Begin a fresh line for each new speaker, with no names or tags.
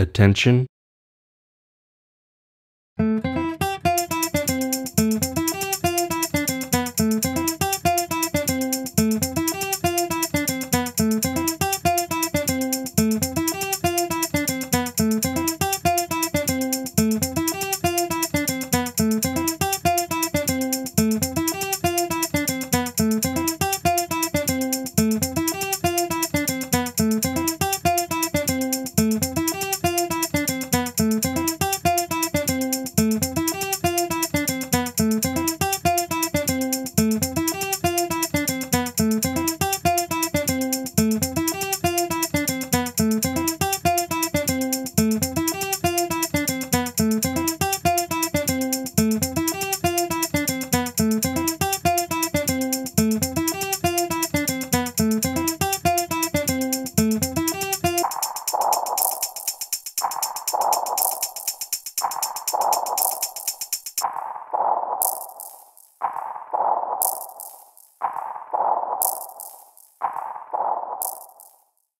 Attention.